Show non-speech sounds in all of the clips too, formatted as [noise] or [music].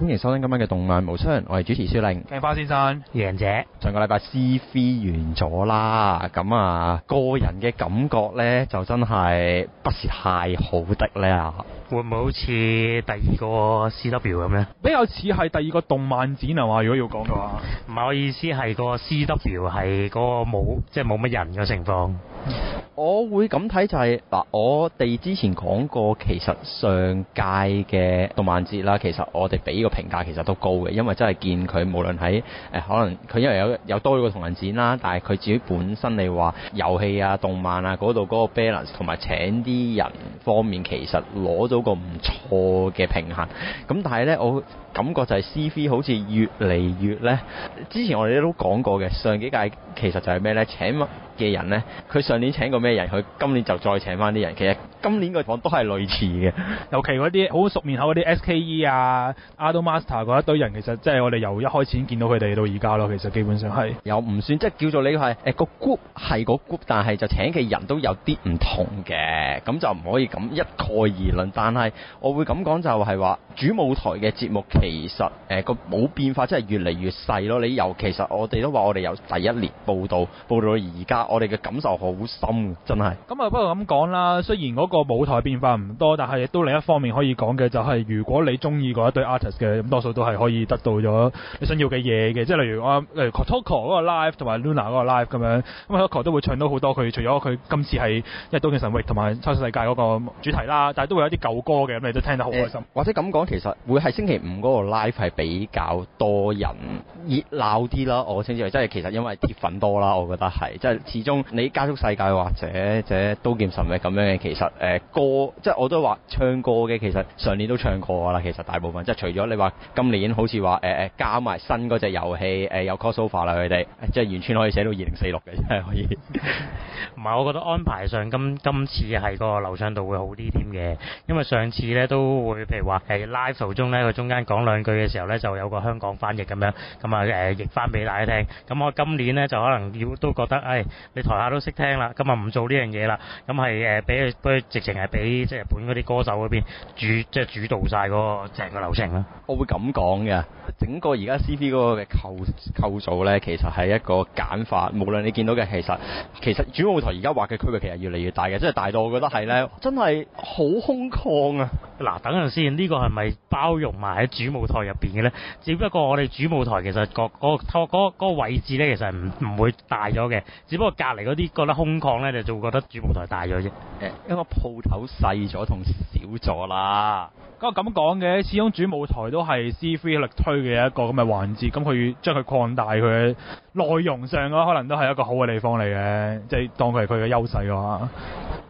歡迎收聽今晚嘅動漫無雙，我係主持蕭令。鏡花先生，贏者上個禮拜 CV 完咗啦，咁啊個人嘅感覺呢，就真係不是太好的呢。會唔會好似第二個 CW 咁呢？比較似係第二個動漫展啊嘛，如果要講嘅話，唔係我意思係個 CW 係嗰個冇即係冇乜人嘅情況。我會咁睇就係、嗱，我哋之前講過，其實上屆嘅動漫節啦，其實我哋俾個評價其實都高嘅，因為真係見佢無論喺誒、呃、可能佢因為有 [laughs] 有多咗個同人展啦，但係佢自己本身你話遊戲啊、動漫啊嗰度嗰個 balance 同埋請啲人方面，其實攞到個唔錯嘅平衡。咁但係呢，我感覺就係 C V 好似越嚟越呢。之前我哋都講過嘅，上幾屆其實就係咩呢？請嘅人呢，佢上年請過咩人，佢今年就再請翻啲人。其實今年個講都係類似嘅，尤其嗰啲好熟面口嗰啲 SKE 啊、Ado Master 嗰一堆人，其實即係我哋由一開始見到佢哋到而家咯。其實基本上係又唔算即係叫做你係誒個 group 係個 group，但係就請嘅人都有啲唔同嘅，咁就唔可以咁一概而論。但係我會咁講就係話主舞台嘅節目其實誒個冇變化，真係越嚟越細咯。你由其實我哋都話我哋由第一年報道報道到而家。我哋嘅感受好深，真係。咁啊，不過咁講啦，雖然嗰個舞台變化唔多，但係亦都另一方面可以講嘅就係，如果你中意嗰一堆 artist 嘅，咁多數都係可以得到咗你想要嘅嘢嘅。即係例如我，例如 Kotoko 嗰個 live 同埋 Luna 嗰個 live 咁樣，咁 Kotoko 都會唱到好多佢除咗佢今次係因為《刀劍神域》同埋《超世界》嗰個主題啦，但係都會有啲舊歌嘅，咁你都聽得好開心。或者咁講，其實會係星期五嗰個 live 係比較多人熱鬧啲啦。我稱之為即係其實因為鐵粉多啦，我覺得係即係始終你加速世界或者者刀劍神域咁樣嘅，其實誒、歌即係我都話唱歌嘅，其實上年都唱過噶啦。其實大部分即係除咗你話今年好似話誒誒加埋新嗰隻遊戲誒、有 cosova 啦，佢哋即係完全可以寫到二零四六嘅，真係可以。[laughs] 同埋，我覺得安排上今今次係個流暢度會好啲添嘅，因為上次咧都會譬如話係 live 途中咧，佢中間講兩句嘅時候咧，就有個香港翻譯咁樣，咁啊誒譯翻俾大家聽。咁我今年咧就可能要都覺得，誒、你台下都識聽啦，咁啊唔做呢樣嘢啦，咁係誒俾佢俾直情係俾即係日本嗰啲歌手嗰邊主即係主導晒嗰個成個流程啦。我會咁講嘅，整個而家 C3 嗰個嘅構構造咧，其實係一個簡化。無論你見到嘅其實其實主舞台而家畫嘅區域其實越嚟越大嘅，即係大到我覺得係咧，真係好空曠啊！嗱，等陣先，呢個係咪包容埋喺主舞台入邊嘅咧？只不過我哋主舞台其實個嗰個嗰個位置咧，其實唔唔會大咗嘅，只不過隔離嗰啲覺得空曠咧，你就會覺得主舞台大咗啫。誒，因為鋪頭細咗同少咗啦。咁咁講嘅，始終主舞台都係 C3 力推嘅一個咁嘅環節，咁佢將佢擴大佢嘅內容上嘅可能都係一個好嘅地方嚟嘅，即係當佢係佢嘅優勢嘅話。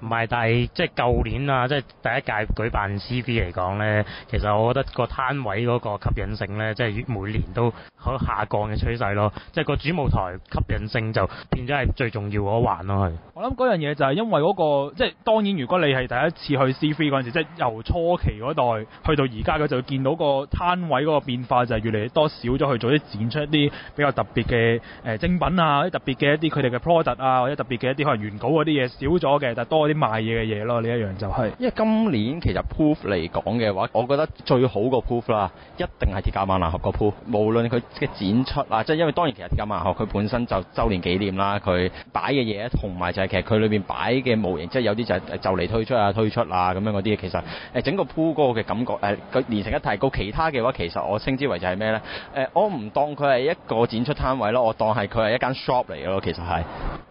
唔係，但係即係舊年啊，即係第一屆舉辦 C3 嚟講咧，其實我覺得個攤位嗰個吸引性咧，即係每年都可下降嘅趨勢咯。即係個主舞台吸引性就變咗係最重要嗰環咯，係。我諗嗰樣嘢就係因為嗰個，即係當然，如果你係第一次去 C3 嗰陣時，即係由初期嗰代去到而家嘅，就會見到個攤位嗰個變化就係越嚟越多少咗去做啲展出一啲比較特別嘅誒精品啊，啲特別嘅一啲佢哋嘅 product 啊，或者特別嘅一啲可能原稿嗰啲嘢少咗嘅，但係多啲賣嘢嘅嘢咯，呢一樣就係。因為今年其實 proof 嚟講嘅話，我覺得最好個 proof 啦，一定係鐵甲萬能俠個 proof。無論佢嘅展出啊，即係因為當然其實鐵甲萬能俠佢本身就週年紀念啦，佢擺嘅嘢同埋就係其實佢裏邊擺嘅模型，即係有啲就係就嚟推出啊、推出啊咁樣嗰啲，其實誒整個 proof 嗰個嘅感覺誒，佢連成一提高。其他嘅話，其實我稱之為就係咩呢？誒，我唔當佢係一個展出攤位咯，我當係佢係一間 shop 嚟嘅咯。其實係。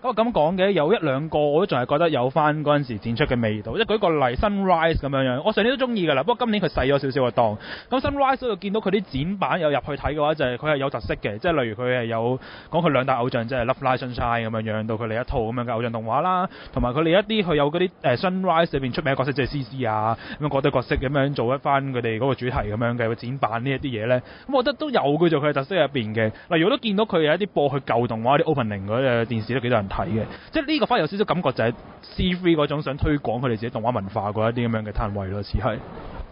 咁咁講嘅有一兩個我都仲係覺得有翻嗰陣時展出嘅味道。即係舉個例新 rise 咁樣樣，我上年都中意㗎啦。不過今年佢細咗少少個檔。咁 Sunrise 嗰度見到佢啲展板有入去睇嘅話，就係佢係有特色嘅。即係例如佢係有講佢兩大偶像，即係 Love Light Sunshine 咁樣樣到佢哋一套咁樣嘅偶像動畫啦，同埋佢哋一啲佢有嗰啲誒 Sunrise 裏邊出名嘅角色，即係 CC 啊咁樣嗰堆角色咁樣做一翻佢哋嗰個主題咁樣嘅展板呢一啲嘢咧。咁我覺得都有佢做佢嘅特色入邊嘅。例如我都見到佢有一啲播佢舊動畫啲 opening 嗰啲電視都幾多人睇嘅。即係呢個反而有少少感覺就係 C3 嗰種想推廣佢哋自己動畫文化嗰一啲咁樣嘅攤位咯，似係。হয়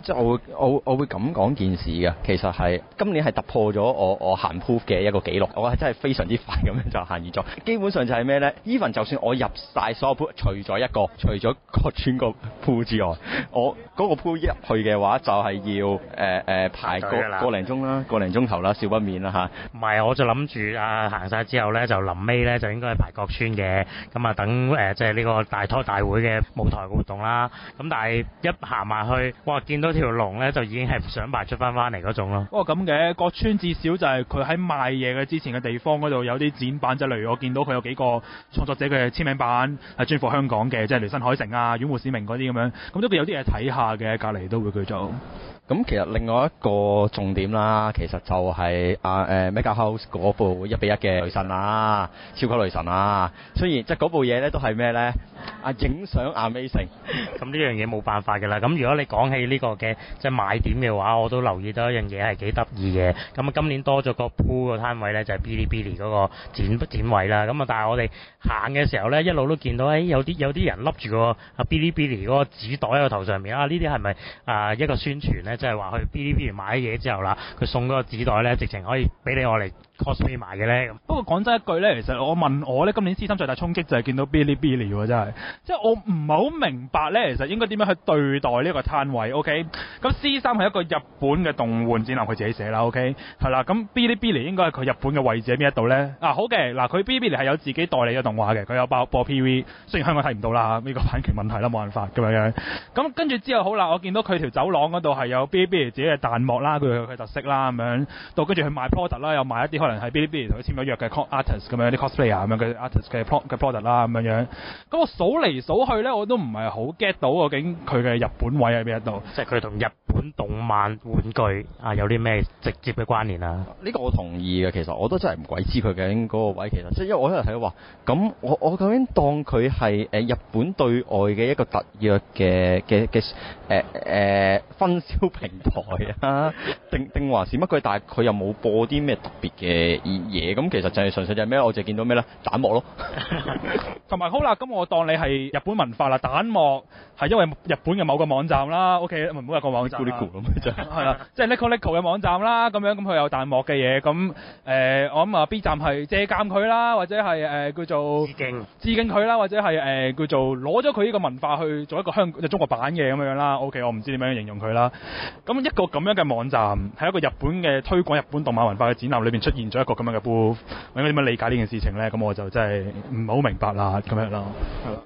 即係我會我我會咁講件事嘅，其實係今年係突破咗我我行 proof 嘅一個紀錄，我係真係非常之快咁樣就行完咗。基本上就係咩呢 even 就算我入晒所有 pool，除咗一個，除咗個村個 pool 之外，我嗰個一入去嘅話，就係要誒誒、呃排個個零鐘啦，個零鐘頭啦，少不免啦吓。唔係，我就諗住啊行晒之後咧，就臨尾咧就應該係排國村嘅，咁啊等誒即係呢個大拖大會嘅舞台活動啦。咁但係一行埋去，哇見到條龍咧就已經係想賣出翻翻嚟嗰種咯。不過咁嘅，各村至少就係佢喺賣嘢嘅之前嘅地方嗰度有啲展板，即係例如我見到佢有幾個創作者嘅簽名版係專貨香港嘅，即係雷新海誠啊、阮護市明嗰啲咁樣，咁都有啲嘢睇下嘅，隔離都會叫做。咁其實另外一個重點啦，其實就係啊誒 Mega House 嗰部一比一嘅雷神啦，超級雷神啦。雖然即係嗰部嘢咧都係咩咧？啊影相 amazing，咁呢樣嘢冇辦法㗎啦。咁如果你講起呢個嘅即係賣點嘅話，我都留意到一樣嘢係幾得意嘅。咁啊，今年多咗個鋪個攤位咧，就係 Bilibili 嗰個展展位啦。咁啊，但係我哋行嘅時候咧，一路都見到誒、有啲有啲人笠住個啊 Bilibili 嗰個紙袋喺個頭上面啊，呢啲係咪啊一個宣傳咧？即係話去 Bilibili 買嘢之後啦，佢送嗰個紙袋咧，直情可以俾你我嚟 cosplay 埋嘅咧。不過講真一句咧，其實我問我咧，今年 C 三最大衝擊就係見到 Bilibili 喎，真係，即係我唔係好明白咧，其實應該點樣去對待呢個攤位？OK，咁 C 三係一個日本嘅動換展覽，佢自己寫啦，OK，係啦，咁 Bilibili 應該係佢日本嘅位置喺邊一度咧？啊，好嘅，嗱，佢 Bilibili 係有自己代理嘅動畫嘅，佢有播播 PV，雖然香港睇唔到啦，呢個版權問題啦，冇辦法咁樣樣。咁跟住之後好啦，我見到佢條走廊嗰度係有 Bilibili 自己嘅彈幕啦，佢佢特色啦咁樣，到跟住去賣 product 啦，又賣一啲可能係 Bilibili 同佢簽咗約嘅 co- artist 咁樣啲 cosplayer 咁樣嘅 artist 嘅 pro 嘅 product 啦咁樣樣。咁我數嚟數去咧，我都唔係好 get 到究竟佢嘅日本位喺邊一度。即係佢同日本動漫玩具啊有啲咩直接嘅關聯啊？呢個我同意嘅。其實我都真係唔鬼知佢究竟嗰個位其實，即係因為我喺度睇話，咁我我究竟當佢係誒日本對外嘅一個特約嘅嘅嘅誒誒分銷平台啊，定定還是乜鬼？但係佢又冇播啲咩特別嘅嘢，咁其實就係純粹就係咩？我就見到咩咧？彈幕咯。[laughs] 同埋好啦，咁我當你係日本文化啦，彈幕係因為日本嘅某個網站啦，OK，唔好話個網站啦 Google 咁就係啦，即係 Nico Nico 嘅網站啦，咁樣咁佢有彈幕嘅嘢，咁誒、呃我諗啊 B 站係借鑑佢啦，或者係誒、呃叫做致敬致敬佢啦，或者係誒、呃叫做攞咗佢呢個文化去做一個香即係中國版嘅咁樣啦。OK，我唔知點樣形容佢啦。咁一個咁樣嘅網站係一個日本嘅推廣日本動漫文化嘅展覽裏邊出現咗一個咁樣嘅 booth，我應該點樣理解呢件事情咧？咁我就真係唔係好明白啦，咁樣咯。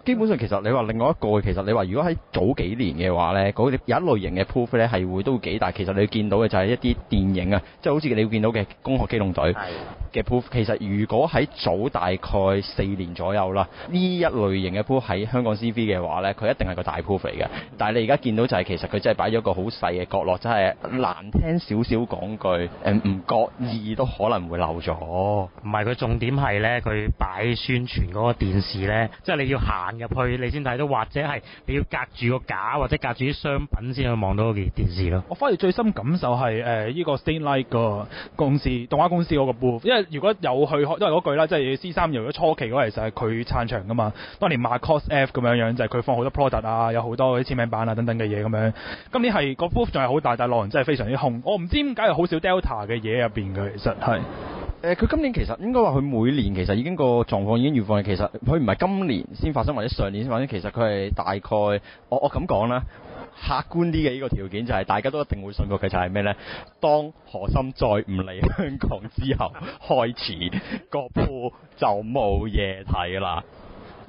基本上其實你話另外一個，其實你話如果喺早幾年嘅話呢，嗰啲有一類型嘅 proof 咧係會都幾大。其實你見到嘅就係一啲電影啊，即係好似你會見到嘅《攻殼機動隊》嘅 proof。其實如果喺早大概四年左右啦，呢一類型嘅 proof 喺香港 CV 嘅話呢，佢一定係個大 proof 嚟嘅。但係你而家見到就係其實佢真係擺咗個好細嘅角落，真係難聽少少講句，誒唔覺意都可能會漏咗。唔係佢重點係咧，佢擺宣傳嗰個電視咧，即係你要行入去你先睇到，或者係你要隔住個架或者隔住啲商品先去望到嗰件電視咯。我反而最深感受係誒依個 Stain Light 個公司動畫公司嗰個 booth，因為如果有去，都係嗰句啦，即係 C 三如果初期嗰陣其實係佢撐場噶嘛，當年 Marcos F 咁樣樣就係、佢放好多 product 啊，有好多啲簽名版啊等等嘅嘢咁樣。今年係個 booth 仲係好大，但係內容真係非常之空。我唔知點解有好少 Delta 嘅嘢入邊嘅，其實係。誒佢、今年其實應該話佢每年其實已經個狀況已經預放，其實佢唔係今年先發生或者上年先發生，其實佢係大概我我咁講啦，客觀啲嘅呢個條件就係大家都一定會信服佢就係咩呢？當何心再唔嚟香港之後，開始個鋪就冇嘢睇啦。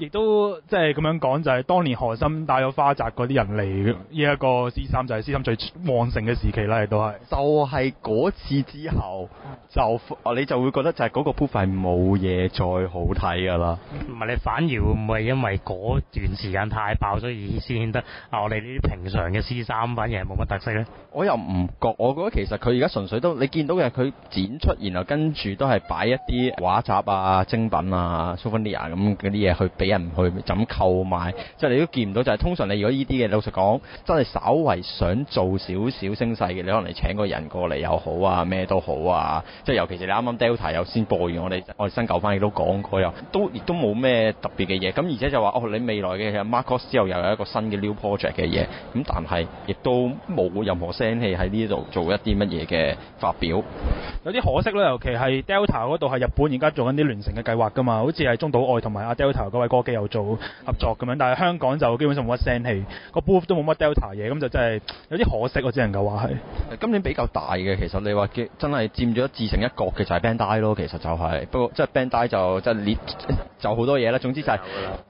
亦都即係咁樣講，就係、當年何心帶咗花澤嗰啲人嚟呢一個 C 三，就係 C 三最旺盛嘅時期啦，亦都係。就係嗰次之後，就你就會覺得就係嗰個鋪係冇嘢再好睇㗎啦。唔係你反而會唔會因為嗰段時間太爆，所以先顯得啊我哋呢啲平常嘅 C 三反而係冇乜特色咧？我又唔覺，我覺得其實佢而家純粹都你見到嘅佢展出，然後跟住都係擺一啲畫集啊、精品啊、souvenir 咁嗰啲嘢去俾一人去就咁購買，即係你都見唔到。就係、通常你如果呢啲嘅，老實講，真係稍為想做少少聲勢嘅，你可能你請個人過嚟又好啊，咩都好啊。即係尤其是你啱啱 Delta 又先播完，我哋我哋新舊翻亦都講過，又都亦都冇咩特別嘅嘢。咁而且就話哦，你未來嘅 Marcos 之後又有一個新嘅 new project 嘅嘢，咁但係亦都冇任何聲氣喺呢度做一啲乜嘢嘅發表。有啲可惜啦，尤其係 Delta 嗰度係日本而家做緊啲聯成嘅計劃㗎嘛，好似係中島愛同埋阿 Delta 嗰位歌姬有做合作咁樣，但係香港就基本上冇乜聲氣，個 booth 都冇乜 Delta 嘢，咁就真係有啲可惜，我只能夠話係。今年比較大嘅，其實你話真係佔咗自成一角嘅就係 Bandai 咯，其實就係、不過即係 Bandai 就即係列就好多嘢啦。總之就係、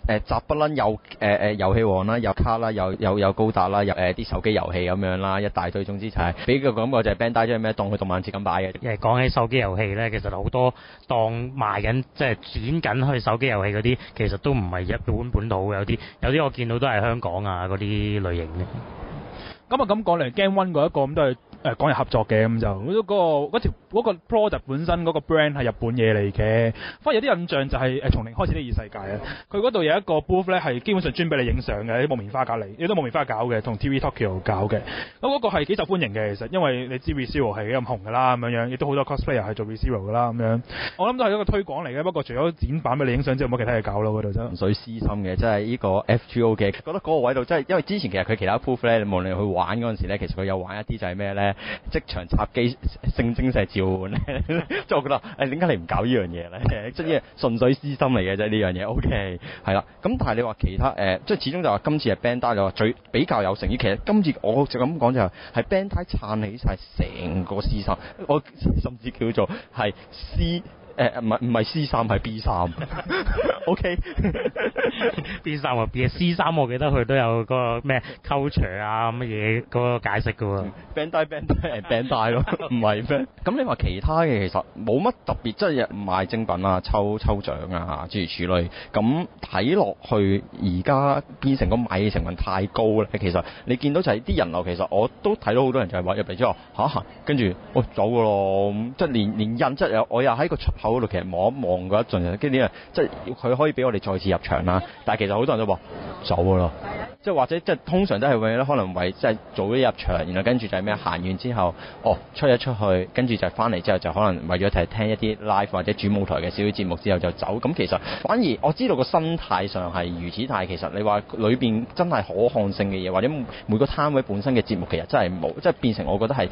誒雜不撚有誒誒遊戲王啦，有卡啦，有有有高達啦，有誒啲手機遊戲咁樣啦，一大堆。總之就係俾個感覺就係 Bandai 即係咩當佢動漫節咁擺嘅。誒講起手機遊戲咧，其實好多當賣緊即係轉緊去手機遊戲嗰啲，其實都都唔係日本本土，有啲有啲我見到都係香港啊嗰啲類型嘅。咁啊咁講嚟，Game One 嗰一個咁都係誒講日合作嘅，咁就嗰、個嗰條嗰、個 product 本身嗰個 brand 係日本嘢嚟嘅。反而有啲印象就係、誒從零開始啲異世界啊，佢嗰度有一個 booth 咧係基本上專俾你影相嘅，喺木棉花隔離，亦都木棉花搞嘅，同 TV Tokyo 搞嘅。咁嗰個係幾受歡迎嘅，其實因為你知 ReZero 係幾咁紅㗎啦，咁樣樣，亦都好多 cosplayer 係做 ReZero 㗎啦，咁樣。我諗都係一個推廣嚟嘅，不過除咗展板俾你影相之外，冇其他嘢搞咯，嗰度真純。粹私心嘅，即係呢個 FGO 嘅，覺得嗰個位度真係，因為之前其實佢其他 proof 咧，無論去玩嗰陣時咧，其實佢有玩一啲就係咩咧，即場插機性精石召喚咧，[laughs] 即係我覺得誒點解你唔搞呢樣嘢咧？[laughs] 即係純粹私心嚟嘅啫，呢樣嘢 OK 係啦。咁但係你話其他誒、呃即係始終就話今次係 Bandai 就話最比較有誠意。其實今次我就咁講就係係 Bandai 撐起晒成個私心，我甚至叫做係 C。誒唔係唔係 C 三係 B 三，[laughs] OK，B [laughs] 三啊 B C 三，我記得佢都有嗰個咩 culture 啊乜嘢嗰個解釋嘅喎。Bandai Bandai 誒 Bandai 咯，唔係咩？咁你話其他嘅其實冇乜特別，即係賣精品啊、抽抽獎啊諸如此類。咁睇落去而家變成個買嘅成分太高咧，其實你見到就係啲人流，其實我都睇到好多人就係話入嚟之後嚇，跟住我走㗎咯，咁即係連連印即係有我又喺個出口嗰度其實望一望嗰一陣，跟住啲人即係佢可以俾我哋再次入場啦。但係其實好多人都話走㗎咯。即係或者即係通常都係為咗可能為即係早啲入場，然後跟住就係咩行完之後，哦出一出去，跟住就翻嚟之後就可能為咗睇聽一啲 live 或者主舞台嘅小節目之後就走。咁其實反而我知道個心態上係如此，但係其實你話裏邊真係可看性嘅嘢，或者每個攤位本身嘅節目其實真係冇，即係變成我覺得係。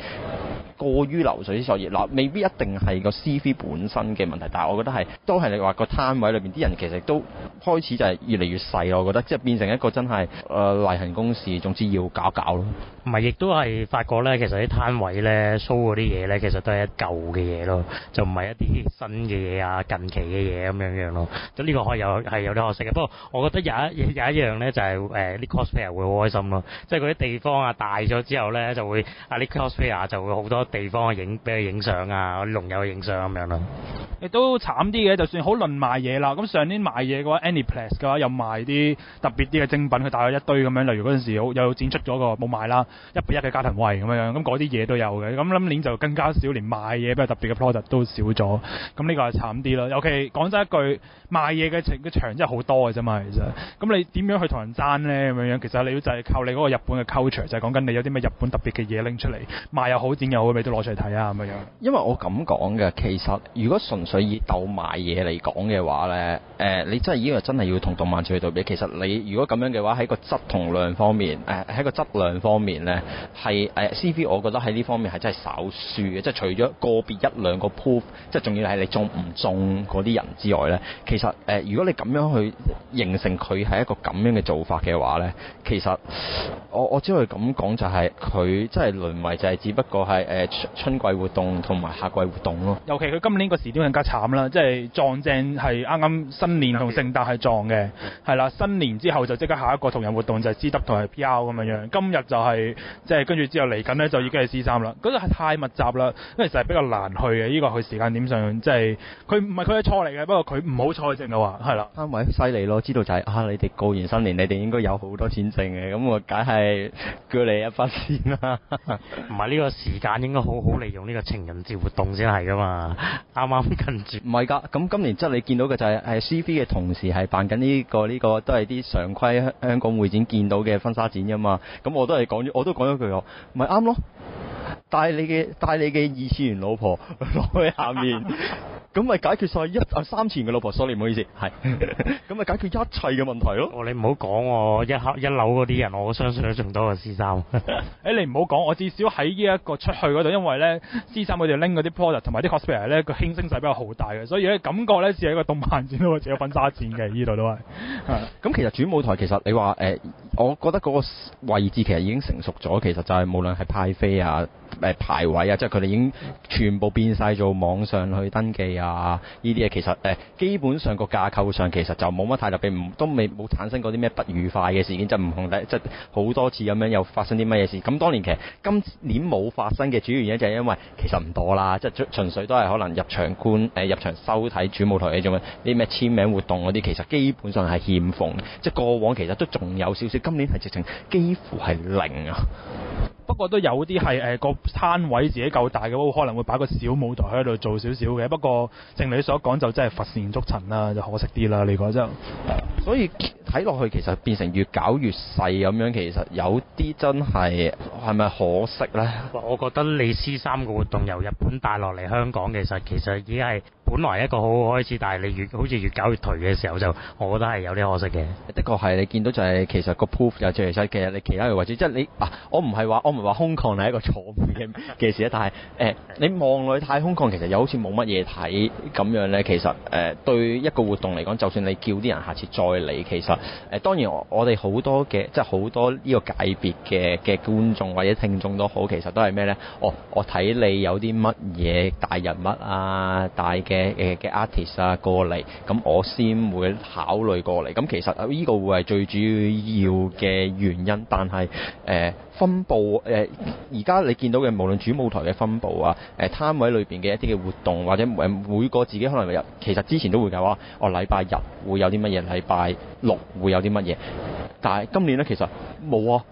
過於流水作業嗱，未必一定係個 CV 本身嘅問題，但係我覺得係都係你話個攤位裏邊啲人其實都開始就係越嚟越細咯，我覺得即係變成一個真係誒、例行公事，總之要搞搞咯。唔係，亦都係發覺咧，其實啲攤位咧 show 嗰啲嘢咧，其實都係一舊嘅嘢咯，就唔係一啲新嘅嘢啊、近期嘅嘢咁樣樣咯。咁呢個可以有係有啲可惜嘅。不過我覺得有一有一樣咧，就係誒啲 cosplayer 會好開心咯，即係嗰啲地方啊大咗之後咧，就會啊啲 cosplayer 就會好多地方去影俾佢影相啊，啲龍友去影相咁樣咯。亦都慘啲嘅，就算好論賣嘢啦，咁上年賣嘢嘅話，Aniplex 嘅話又賣啲特別啲嘅精品，佢帶咗一堆咁樣，例如嗰陣時有有展出咗個冇賣啦，一比一嘅家庭位咁樣，咁嗰啲嘢都有嘅。咁今年就更加少，連賣嘢比較特別嘅 product 都少咗。咁呢個係慘啲咯。尤其講真一句，賣嘢嘅場嘅場真係好多嘅啫嘛，其實。咁你點樣去同人爭呢？咁樣其實你要就係靠你嗰個日本嘅 culture，就係講緊你有啲咩日本特別嘅嘢拎出嚟賣又好，展又好，你都攞出嚟睇啊咁樣。因為我咁講嘅，其實如果純粹以鬥賣嘢嚟講嘅話呢，誒、你真係呢個真係要同動漫節去對比。其實你如果咁樣嘅話，喺個質同量方面，誒、喺個質量方面呢，係誒、CV，我覺得喺呢方面係真係少輸嘅。即係除咗個別一兩個 proof，即係仲要係你中唔中嗰啲人之外呢，其實誒、如果你咁樣去形成佢係一個咁樣嘅做法嘅話呢，其實我我只可以咁講就係佢真係淪為就係只不過係誒、春春季活動同埋夏季活動咯。尤其佢今年個時段更加慘啦，即係撞正係啱啱新年同聖誕係撞嘅，係啦，新年之後就即刻下一個同人活動就係 C W 同埋 P R 咁樣樣，今日就係、即係跟住之後嚟緊呢，就已經係 C 三啦，嗰度係太密集啦，因為其實係比較難去嘅，呢、個佢時間點上即係佢唔係佢嘅錯嚟嘅，不過佢唔好彩淨嘅話係啦。單位犀利咯，知道就係、啊，你哋過完新年，你哋應該有好多錢剩嘅，咁我梗係叫你一筆先啦。唔係呢個時間應應該好好利用呢個情人節活動先係噶嘛，啱啱跟住。唔係㗎，咁今年即係你見到嘅就係 CV 嘅同時係辦緊呢個呢個都係啲常規香香港會展見到嘅婚紗展㗎嘛，咁我都係講咗，我都講咗句話，咪啱咯，帶你嘅帶你嘅二次元老婆 [laughs] 落去下面。[laughs] 咁咪解決晒一啊三次元嘅老婆，sorry 唔好意思，係 [laughs] 咁咪解決一切嘅問題咯。哦，你唔好講喎，一黑一樓嗰啲人，我相信都仲多過 C 三。誒、你唔好講，我至少喺呢一個出去嗰度，因為咧 C 三佢哋拎嗰啲 product 同埋啲 cosplayer 咧個輕聲勢比較好大嘅，所以咧感覺咧似係一個動漫展咯，或者婚紗展嘅呢度都係。係咁其實主舞台其實你話誒、呃我覺得嗰個位置其實已經成熟咗，其實就係無論係派飛啊、誒、排位啊，即係佢哋已經全部變晒做網上去登記啊，呢啲嘢其實誒、基本上個架構上其實就冇乜太特別，唔都未冇產生過啲咩不愉快嘅事件，就唔同即係好多次咁樣又發生啲乜嘢事。咁當年其實今年冇發生嘅主要原因就係因為其實唔多啦，即係純粹都係可能入場觀誒、入場收睇主舞台呢種嘅啲咩簽名活動嗰啲，其實基本上係欠奉，即係過往其實都仲有少少，今年係直情幾乎係零啊！不過都有啲係誒個攤位自己夠大嘅話，可能會擺個小舞台喺度做少少嘅。不過正你所講，就真係佛善足塵啦，就可惜啲啦。你講真。所以睇落去其實變成越搞越細咁樣，其實有啲真係係咪可惜呢？我覺得你 C 三個活動由日本帶落嚟香港，其實其實已經係本來一個好好開始，但係你越好似越搞越頹嘅時候，就我覺得係有啲可惜嘅。的確係你見到就係其實個 proof 就最其實其實你其他嘅位置，即係你啊，我唔係話我唔係話空曠係一個錯誤嘅 [laughs] 嘅事啊，但係誒、你望落去太空曠其實又好似冇乜嘢睇咁樣咧，其實誒、呃、對一個活動嚟講，就算你叫啲人下次再嚟，其實誒、呃、當然我哋好多嘅即係好多呢個界別嘅嘅觀眾或者聽眾都好，其實都係咩咧？哦，我睇你有啲乜嘢大人物啊、大嘅誒嘅 artist 啊過嚟，咁我先會考慮過嚟。咁其實呢個會係最主要嘅原因，但係誒、分佈誒而家你見到嘅無論主舞台嘅分佈啊，誒、攤位裏邊嘅一啲嘅活動或者誒每個自己可能有，其實之前都會嘅話，我禮拜日會有啲乜嘢，禮拜六會有啲乜嘢，但係今年呢，其實冇啊。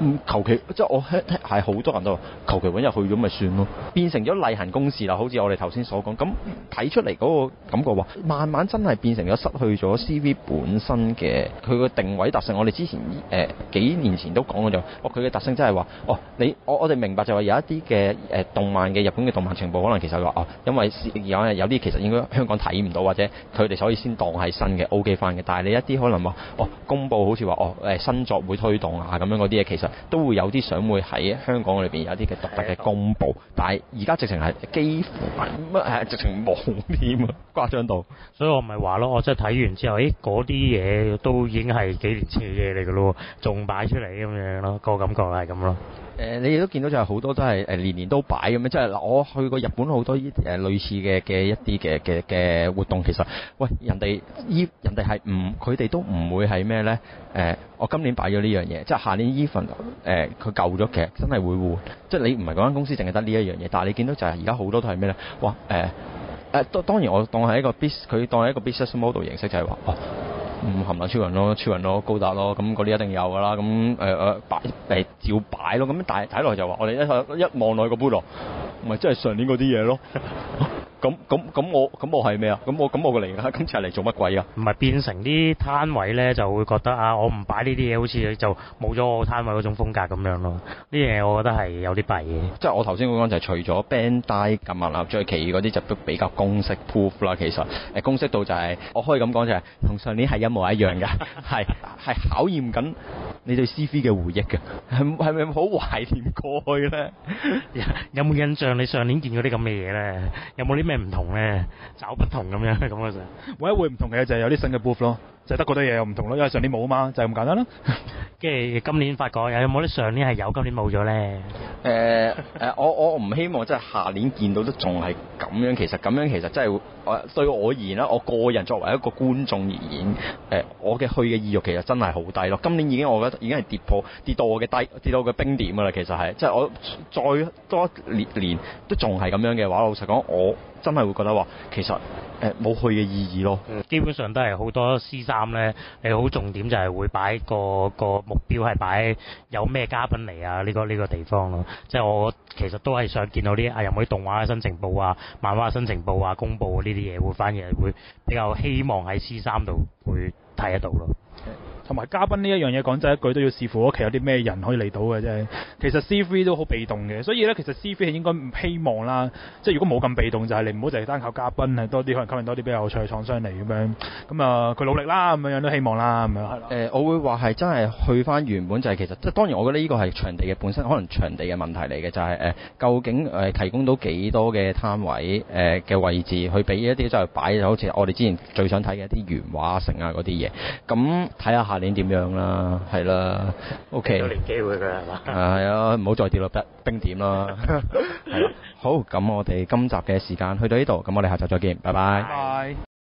嗯，求其即係我聽聽係好多人都話求其揾日去咗咪算咯，變成咗例行公事啦。好似我哋頭先所講，咁睇出嚟嗰個感覺話，慢慢真係變成咗失去咗 CV 本身嘅佢個定位特性。我哋之前誒、呃、幾年前都講過就，哦佢嘅特性真係話，哦你我我哋明白就係有一啲嘅誒動漫嘅日本嘅動漫情報，可能其實話哦，因為有有啲其實應該香港睇唔到，或者佢哋所以先當係新嘅 O K 翻嘅。但係你一啲可能話，哦公佈好似話哦誒新作會推動啊咁樣嗰啲嘢，其實都會有啲相會喺香港裏邊有啲嘅獨特嘅公佈，但係而家直情係幾乎乜係直情冇添啊，[laughs] 誇張到。所以我咪話咯，我真係睇完之後，咦嗰啲嘢都已經係幾年前嘅嘢嚟嘅咯，仲擺出嚟咁樣咯，個感覺係咁咯。誒、你亦都見到就係好多都係誒年年都擺咁樣，即係嗱，我去過日本好多呢誒類似嘅嘅一啲嘅嘅嘅活動，其實喂人哋依人哋係唔佢哋都唔會係咩咧？誒、我今年擺咗呢樣嘢，即係下年 even 誒佢舊咗，其實真係會換，即係你唔係嗰間公司淨係得呢一樣嘢，但係你見到就係而家好多都係咩咧？哇誒誒，當當然我當係一個 bus，佢當係一個 business model 形式，就係話哦。咁冚唪唥超人咯，超人咯，高達咯，咁嗰啲一定有噶啦。咁誒誒擺誒照擺咯。咁但係睇落就話，我哋一一望落去個杯度，咪真係上年嗰啲嘢咯。咁咁咁我咁我係咩啊？咁我咁我個嚟㗎，今次係嚟做乜鬼啊？唔係變成啲攤位咧，就會覺得啊，我唔擺呢啲嘢，好似就冇咗我攤位嗰種風格咁樣咯。呢樣嘢我覺得係有啲弊嘅。即係我頭先講就係除咗 Bandai 咁啊，嗱，最其餘嗰啲就都比較公式 proof 啦。其實誒公式度就係、我可以咁講就係同上年係一模一樣嘅，[laughs] 係係考驗緊你對 CV 嘅回憶嘅，係係咪好懷念過去咧？[laughs] 有冇印象你上年見過啲咁嘅嘢咧？有冇啲咩唔同咧？找不同咁樣咁嘅就。唯一會唔同嘅就係有啲新嘅 booth 咯，就係得嗰堆嘢又唔同咯，因為上年冇啊嘛，就係咁簡單啦。[laughs] 跟住今年發覺有冇啲上年係有，今年冇咗咧？誒誒、我我唔希望即係下年見到都仲係咁樣。其實咁樣其實真係，我對我而言啦，我個人作為一個觀眾而言，誒、我嘅去嘅意欲其實真係好低咯。今年已經我覺得已經係跌破跌到我嘅低跌到我嘅冰點㗎啦。其實係即係我再多年年都仲係咁樣嘅話，老實講我。真係會覺得話其實誒冇、去嘅意義咯。基本上都係好多 C 三咧，你好重點就係會擺個個目標係擺有咩嘉賓嚟啊呢、個呢、個地方咯。即係我其實都係想見到啲啊有冇啲動畫嘅新情報啊、漫畫嘅新情報啊、公佈呢啲嘢，會反而係會比較希望喺 C 三度會睇得到咯。同埋嘉賓呢一樣嘢講真一句都要視乎屋企有啲咩人可以嚟到嘅啫。其實 C v 都好被動嘅，所以咧其實 C v 係應該唔希望啦，即係如果冇咁被動就係、你唔好淨係單靠嘉賓，係多啲可能吸引多啲比較有趣嘅廠商嚟咁樣。咁啊佢努力啦，咁樣樣都希望啦，咁樣係啦。誒、我會話係真係去翻原本就係其實即係當然，我覺得呢個係場地嘅本身，可能場地嘅問題嚟嘅，就係、誒、究竟誒、提供到幾多嘅攤位誒嘅、位置去俾一啲即係擺好似我哋之前最想睇嘅一啲原畫城啊嗰啲嘢，咁睇下下年點樣啦，係啦，OK。有年機會㗎係嘛？啊，係啊，唔好再跌落冰冰點啦。[laughs] 係啦，好，咁我哋今集嘅時間去到呢度，咁我哋下集再見，拜拜。拜。